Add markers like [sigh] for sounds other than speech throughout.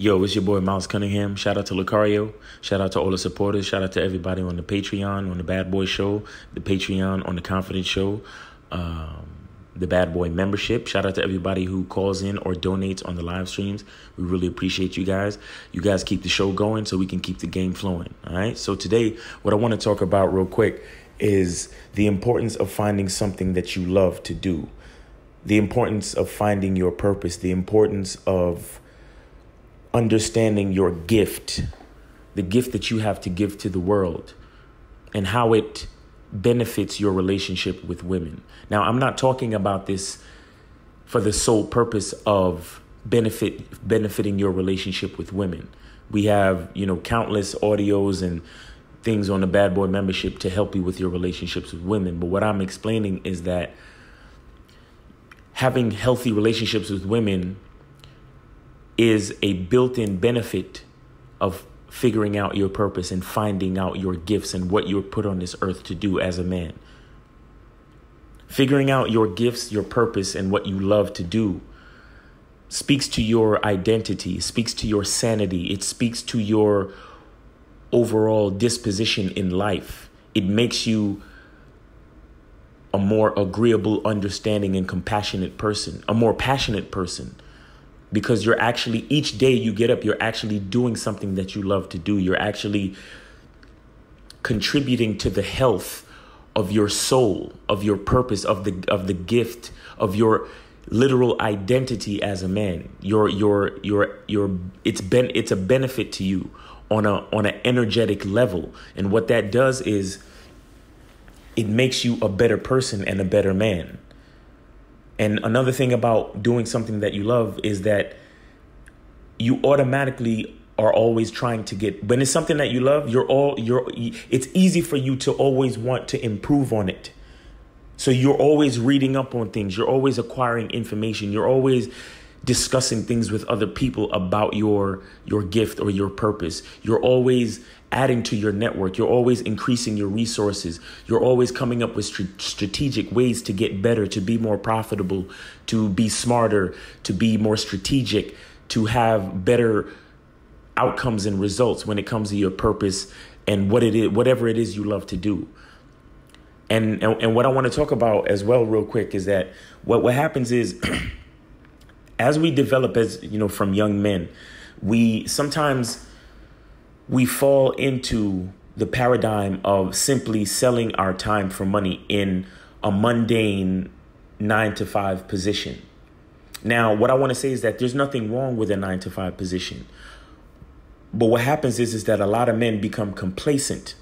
Yo, it's your boy Miles Cunningham. Shout out to Lucario. Shout out to all the supporters. Shout out to everybody on the Patreon, on the Bad Boy Show, the Patreon, on the Confidence Show, um, the Bad Boy membership. Shout out to everybody who calls in or donates on the live streams. We really appreciate you guys. You guys keep the show going so we can keep the game flowing. All right. So today, what I want to talk about real quick is the importance of finding something that you love to do, the importance of finding your purpose, the importance of understanding your gift, the gift that you have to give to the world, and how it benefits your relationship with women. Now, I'm not talking about this for the sole purpose of benefit benefiting your relationship with women. We have, you know, countless audios and things on the Bad Boy membership to help you with your relationships with women. But what I'm explaining is that having healthy relationships with women is a built in benefit of figuring out your purpose and finding out your gifts and what you're put on this earth to do as a man. Figuring out your gifts, your purpose, and what you love to do speaks to your identity, speaks to your sanity, it speaks to your overall disposition in life. It makes you a more agreeable, understanding, and compassionate person, a more passionate person because you're actually each day you get up you're actually doing something that you love to do. You're actually contributing to the health of your soul of your purpose of the of the gift of your literal identity as a man. Your your your your it's been it's a benefit to you on a on an energetic level. And what that does is it makes you a better person and a better man and another thing about doing something that you love is that you automatically are always trying to get when it's something that you love, you're all you're it's easy for you to always want to improve on it. So you're always reading up on things, you're always acquiring information, you're always discussing things with other people about your your gift or your purpose. You're always adding to your network. You're always increasing your resources. You're always coming up with st- strategic ways to get better, to be more profitable, to be smarter, to be more strategic, to have better outcomes and results when it comes to your purpose and what it is, whatever it is you love to do. And, and, and what I want to talk about as well, real quick, is that what, what happens is [clears throat] as we develop as you know from young men, we sometimes we fall into the paradigm of simply selling our time for money in a mundane nine to five position. Now, what I want to say is that there's nothing wrong with a nine to five position. But what happens is, is that a lot of men become complacent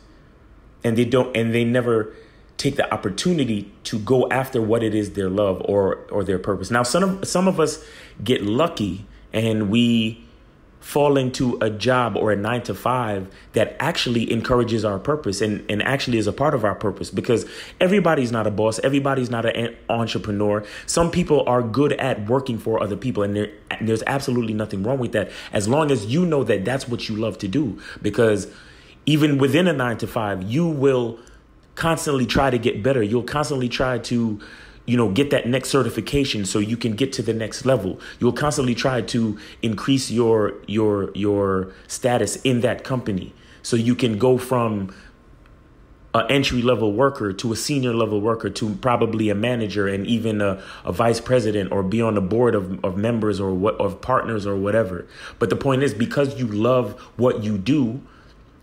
and they don't and they never take the opportunity to go after what it is their love or or their purpose. Now some of some of us get lucky and we fall into a job or a nine to five that actually encourages our purpose and, and actually is a part of our purpose because everybody's not a boss everybody's not an entrepreneur some people are good at working for other people and, there, and there's absolutely nothing wrong with that as long as you know that that's what you love to do because even within a nine to five you will constantly try to get better. You'll constantly try to you know get that next certification so you can get to the next level. You'll constantly try to increase your your your status in that company so you can go from an entry level worker to a senior level worker to probably a manager and even a, a vice president or be on the board of, of members or what of partners or whatever. But the point is because you love what you do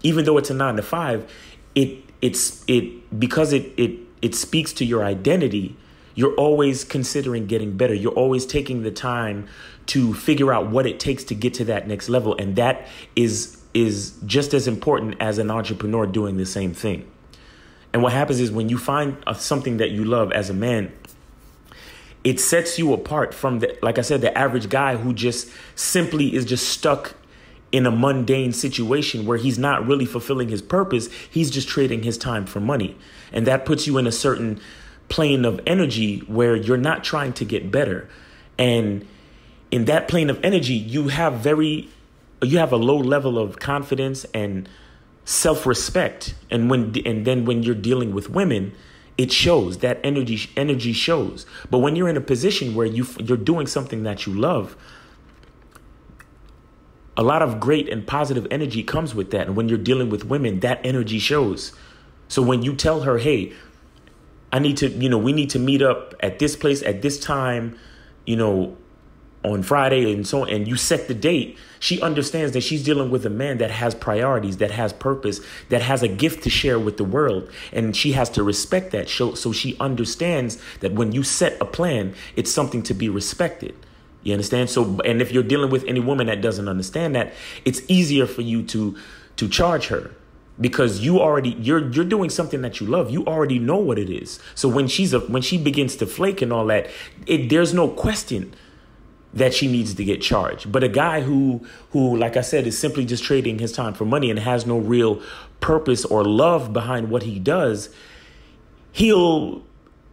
even though it's a nine to five it it's it because it it it speaks to your identity you're always considering getting better. You're always taking the time to figure out what it takes to get to that next level. And that is is just as important as an entrepreneur doing the same thing. And what happens is when you find something that you love as a man, it sets you apart from the like I said the average guy who just simply is just stuck in a mundane situation where he's not really fulfilling his purpose, he's just trading his time for money. And that puts you in a certain plane of energy where you're not trying to get better. And in that plane of energy, you have very you have a low level of confidence and self-respect. And when and then when you're dealing with women, it shows that energy energy shows. But when you're in a position where you you're doing something that you love, a lot of great and positive energy comes with that. And when you're dealing with women, that energy shows. So when you tell her, hey, I need to, you know, we need to meet up at this place at this time, you know, on Friday and so on, and you set the date, she understands that she's dealing with a man that has priorities, that has purpose, that has a gift to share with the world. And she has to respect that. So, so she understands that when you set a plan, it's something to be respected. You understand? So, and if you're dealing with any woman that doesn't understand that, it's easier for you to to charge her because you already you're you're doing something that you love. You already know what it is. So when she's a, when she begins to flake and all that, it there's no question that she needs to get charged. But a guy who who like I said is simply just trading his time for money and has no real purpose or love behind what he does, he'll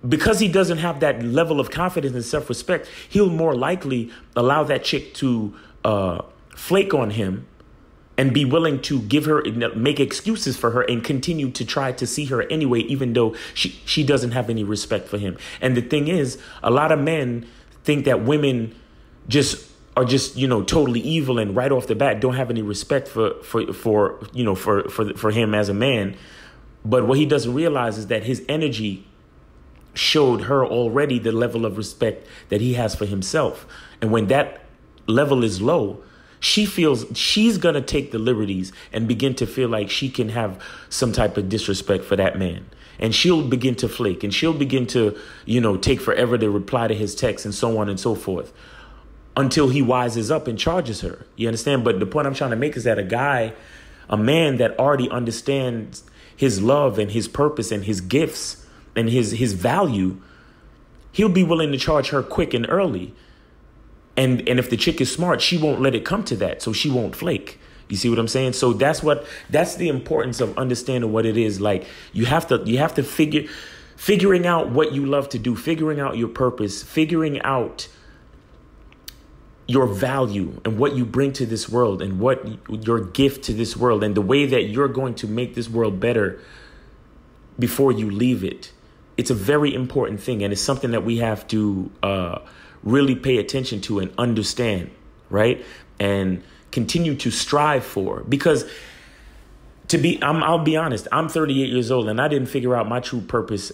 because he doesn't have that level of confidence and self respect, he'll more likely allow that chick to uh, flake on him and be willing to give her make excuses for her and continue to try to see her anyway even though she she doesn't have any respect for him. And the thing is a lot of men think that women just are just you know totally evil and right off the bat don't have any respect for for for you know for for for him as a man. But what he doesn't realize is that his energy showed her already the level of respect that he has for himself. And when that level is low, she feels she's going to take the liberties and begin to feel like she can have some type of disrespect for that man. And she'll begin to flake and she'll begin to, you know, take forever to reply to his texts and so on and so forth until he wises up and charges her. You understand? But the point I'm trying to make is that a guy, a man that already understands his love and his purpose and his gifts and his his value, he'll be willing to charge her quick and early. And and if the chick is smart, she won't let it come to that, so she won't flake. You see what I'm saying? So that's what that's the importance of understanding what it is like. You have to you have to figure figuring out what you love to do, figuring out your purpose, figuring out your value and what you bring to this world and what your gift to this world and the way that you're going to make this world better before you leave it it's a very important thing and it's something that we have to uh, really pay attention to and understand right? And continue to strive for because to be I'm, i'll be honest i'm 38 years old and i didn't figure out my true purpose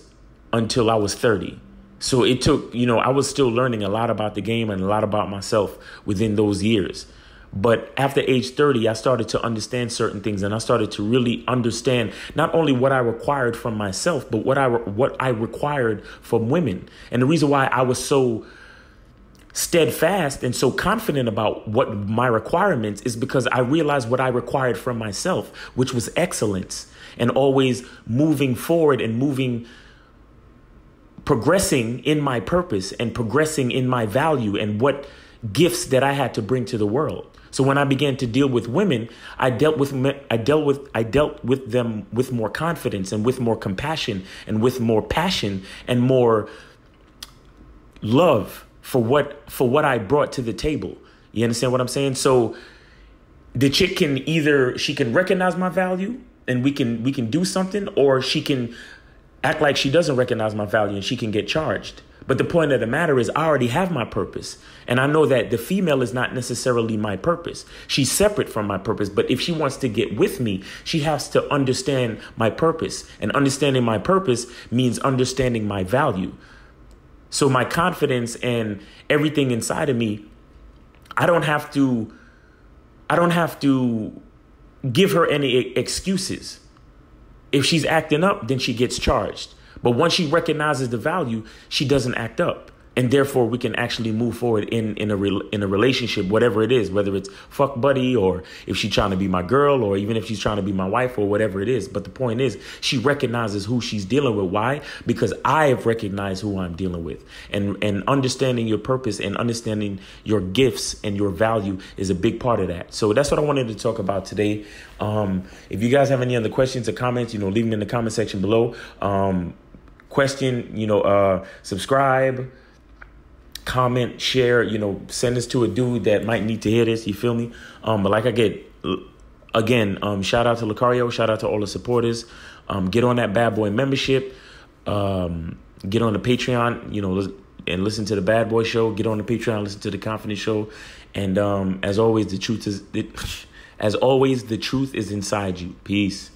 until i was 30 so it took you know i was still learning a lot about the game and a lot about myself within those years but after age 30, I started to understand certain things and I started to really understand not only what I required from myself, but what I what I required from women. And the reason why I was so steadfast and so confident about what my requirements is because I realized what I required from myself, which was excellence and always moving forward and moving progressing in my purpose and progressing in my value and what gifts that I had to bring to the world. So when I began to deal with women, I dealt with I dealt with I dealt with them with more confidence and with more compassion and with more passion and more love for what for what I brought to the table. You understand what I'm saying? So the chick can either she can recognize my value and we can we can do something or she can act like she doesn't recognize my value and she can get charged. But the point of the matter is, I already have my purpose. And I know that the female is not necessarily my purpose. She's separate from my purpose. But if she wants to get with me, she has to understand my purpose. And understanding my purpose means understanding my value. So my confidence and everything inside of me, I don't have to, I don't have to give her any excuses. If she's acting up, then she gets charged. But once she recognizes the value, she doesn't act up. And therefore, we can actually move forward in, in, a, re, in a relationship, whatever it is, whether it's fuck buddy or if she's trying to be my girl or even if she's trying to be my wife or whatever it is. But the point is, she recognizes who she's dealing with. Why? Because I have recognized who I'm dealing with. And, and understanding your purpose and understanding your gifts and your value is a big part of that. So that's what I wanted to talk about today. Um, if you guys have any other questions or comments, you know, leave them in the comment section below. Um, question, you know, uh, subscribe, comment, share, you know, send this to a dude that might need to hear this. You feel me? Um, but like I get, again, um, shout out to Lucario, shout out to all the supporters. Um, get on that bad boy membership. Um, get on the Patreon. You know, and listen to the Bad Boy Show. Get on the Patreon, listen to the Confidence Show, and um, as always, the truth is, [laughs] as always, the truth is inside you. Peace.